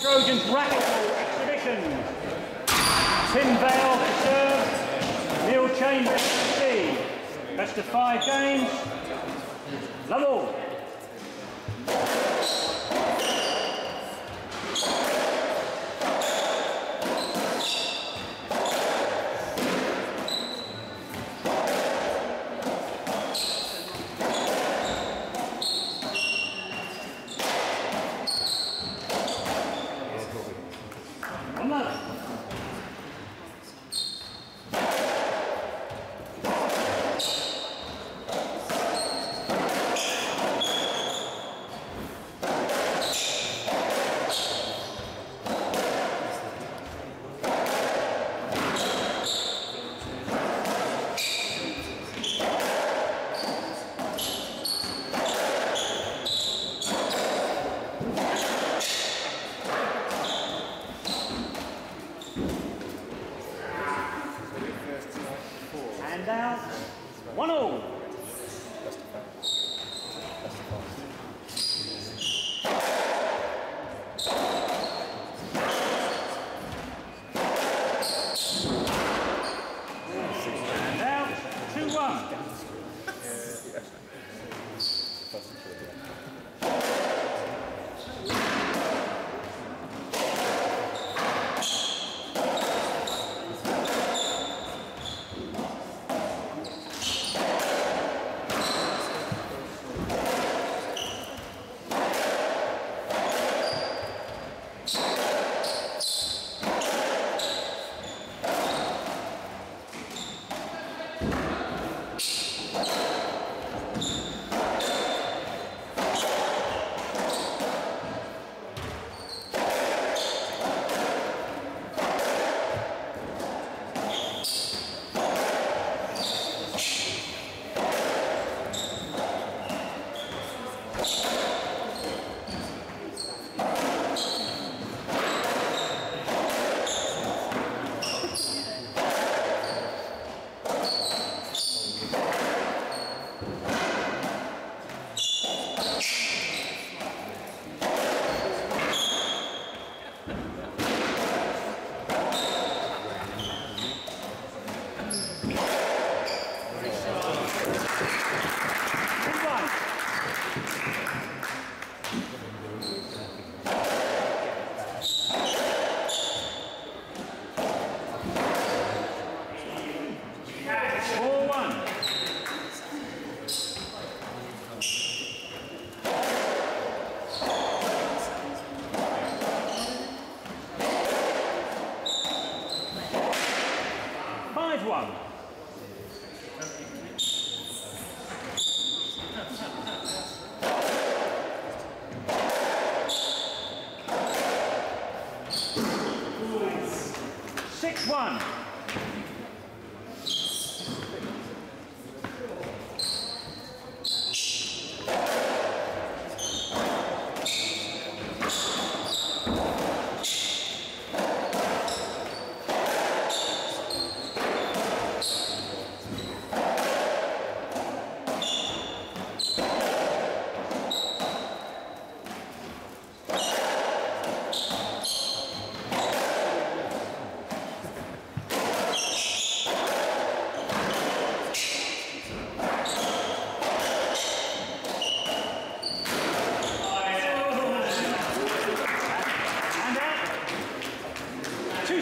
Trojans racketball exhibition. Tim Vail to serve. Neil Chambers to see. Best of five games. One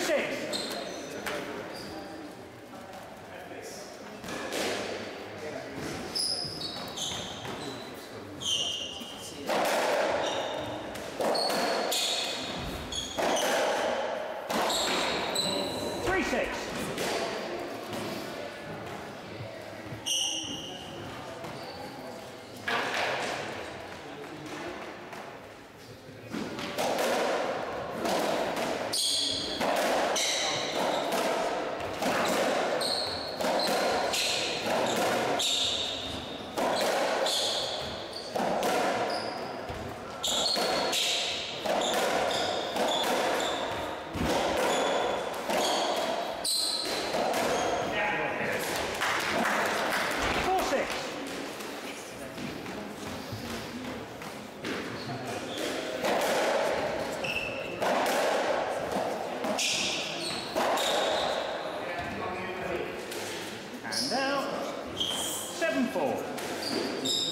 36. And out. 7-4.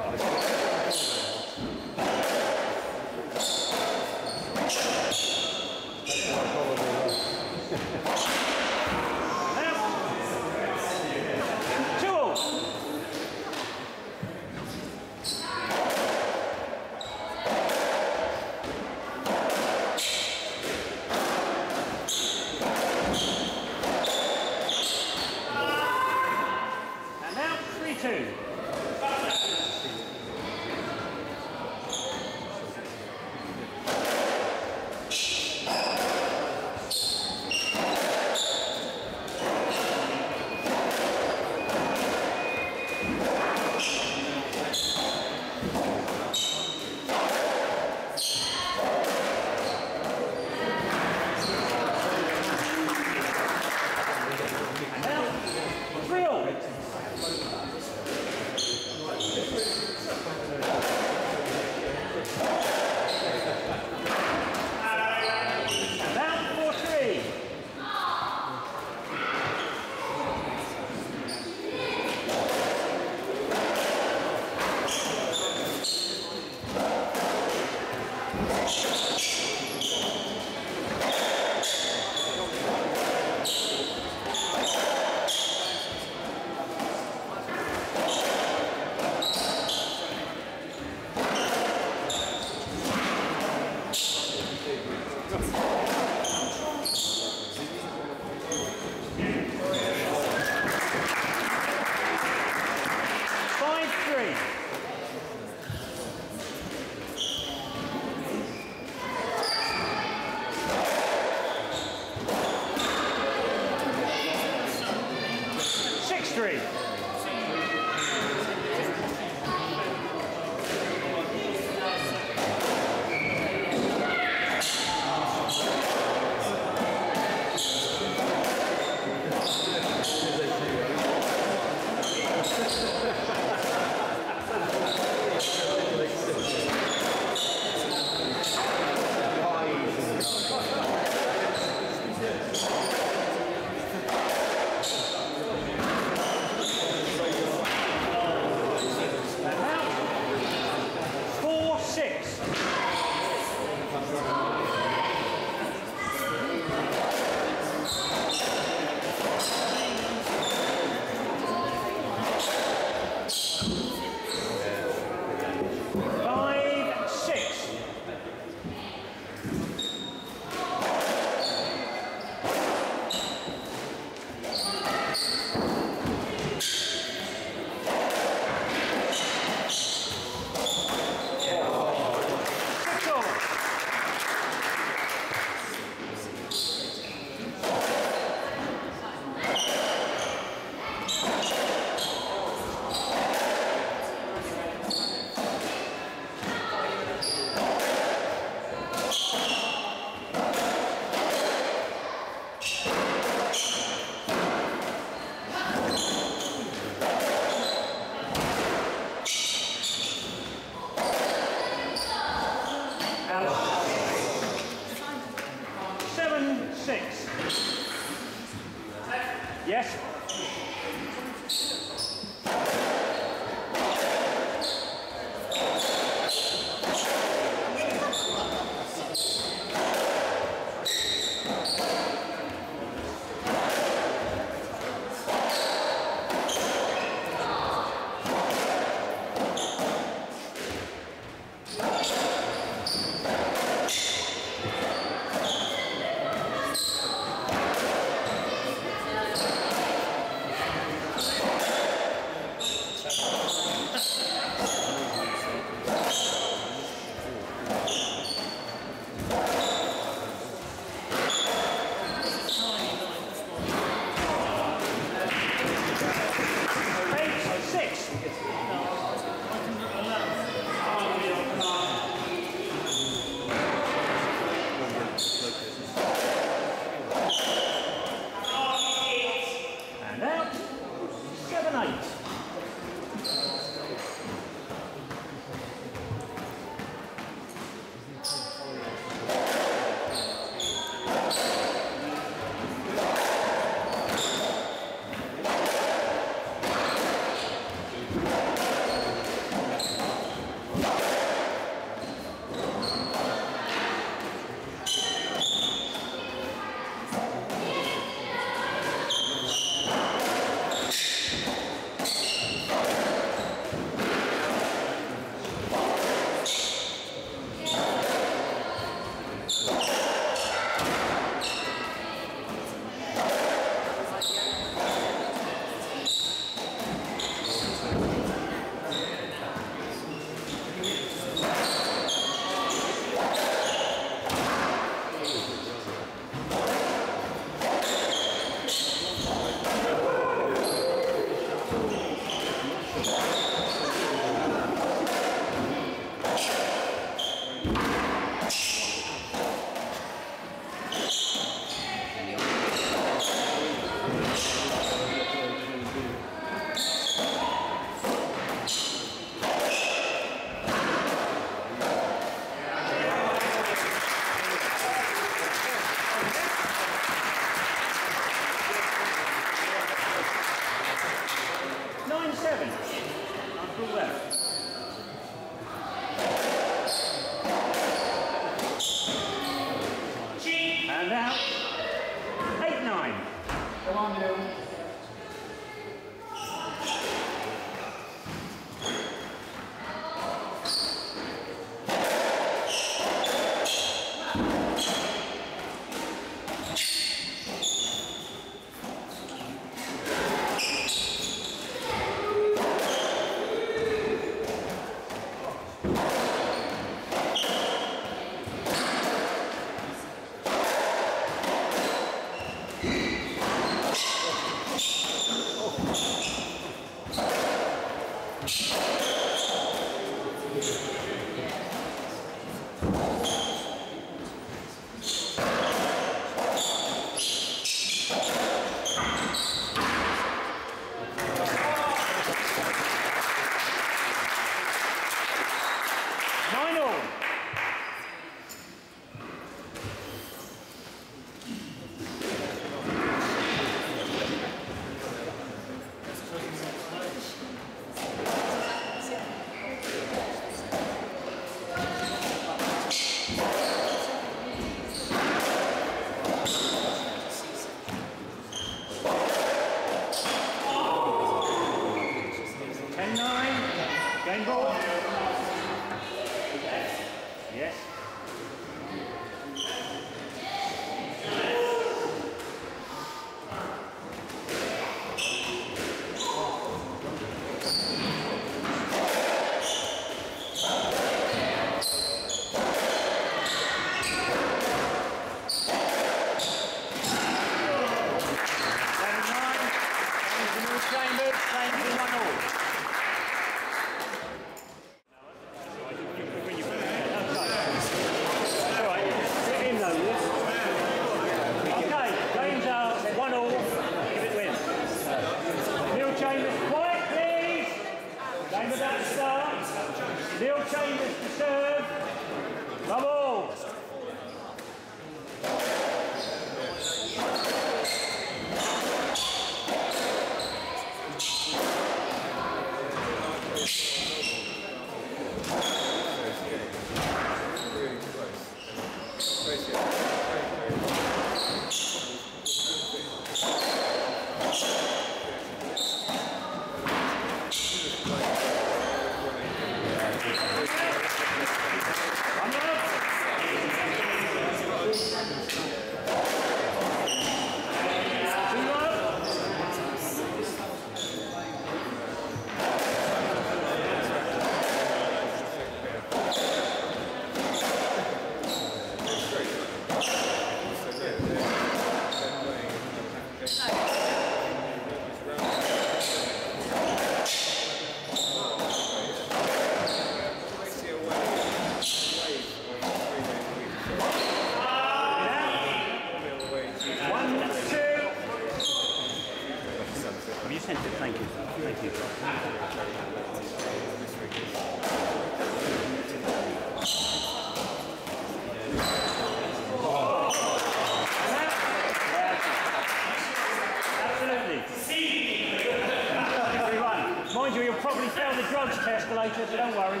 Mind you, you'll probably fail the drugs test later, so don't worry.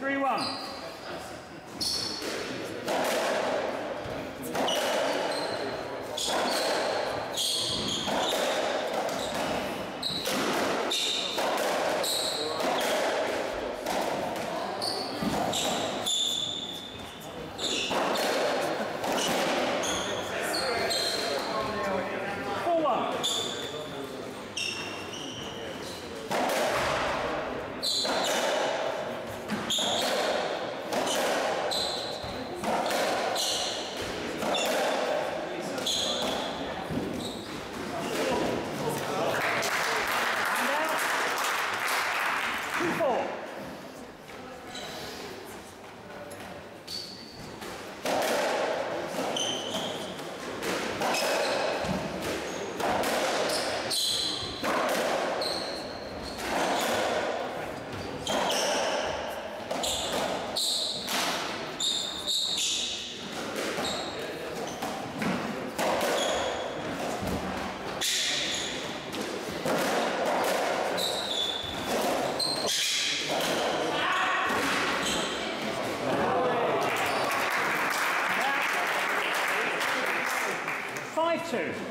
3-1. two.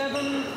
seven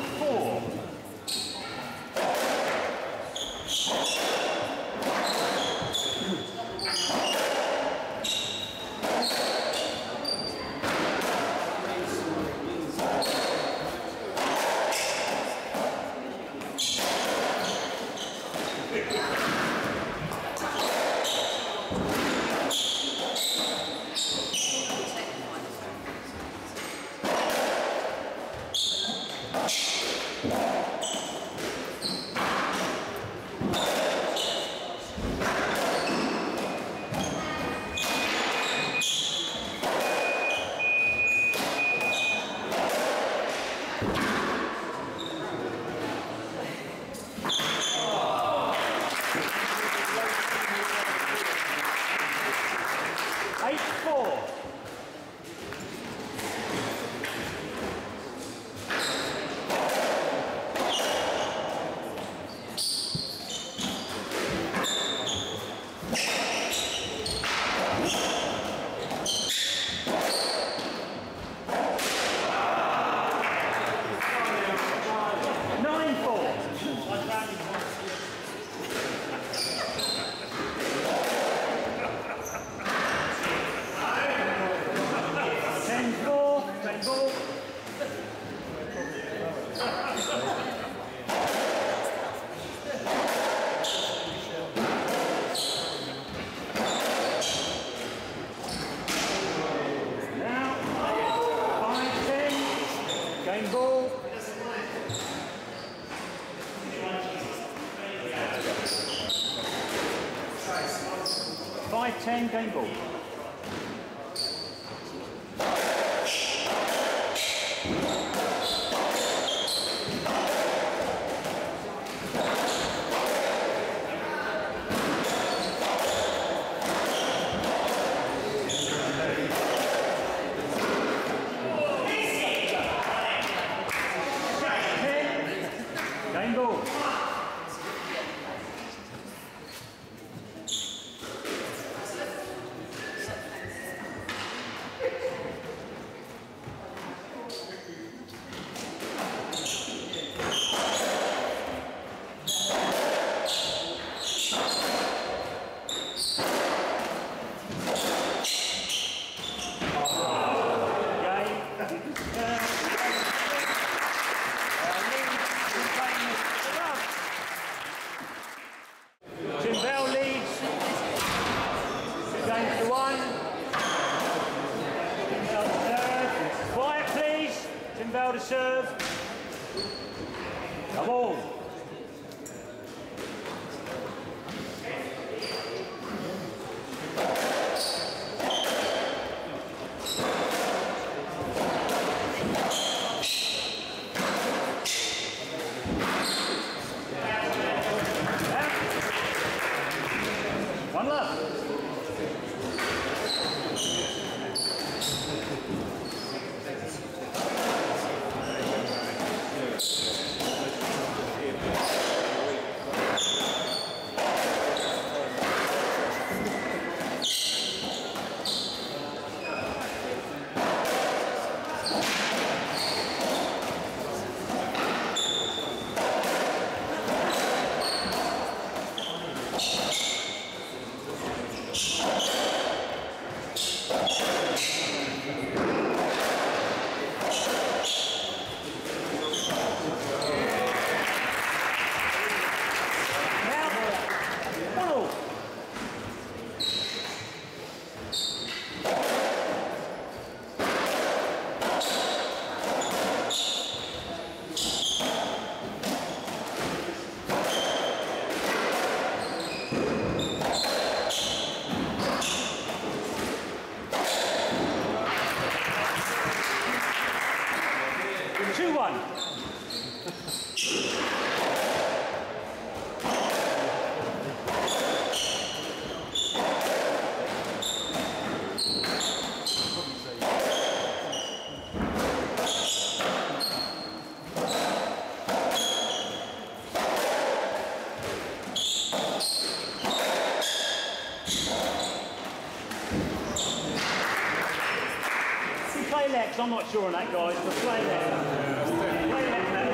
not sure on that guys, but play Lex. Play Lex, man.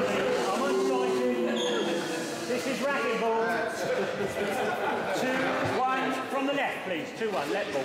I'm unsighted. This is racketball. Two, one, from the left please, two, one, left ball.